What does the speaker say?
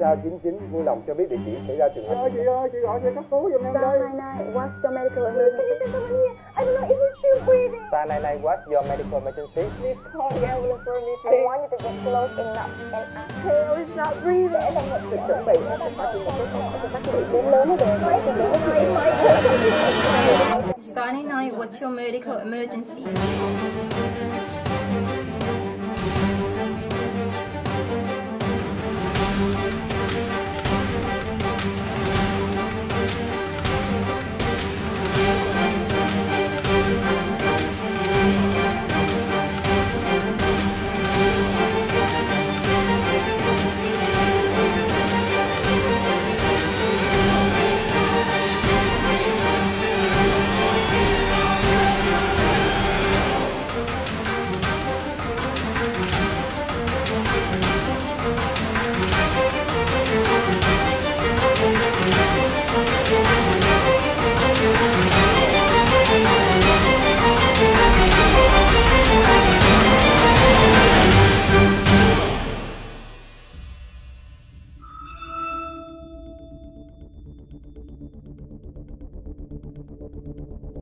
sao 99 vui lòng cho biết địa chỉ xảy ra trường hợp. Chị ơi, chị gọi cho cấp cứu giùm em đây. Star 99, what's your medical emergency? I don't know if he's still breathing. Star 99, what's your medical emergency? Please call the ambulance for me, I want you to get close enough and I feel it's not breathing. Để là một chuẩn bị nó sẽ phát triển một cái một cái lớn nó đều chuẩn bị Star 99, what's your medical emergency?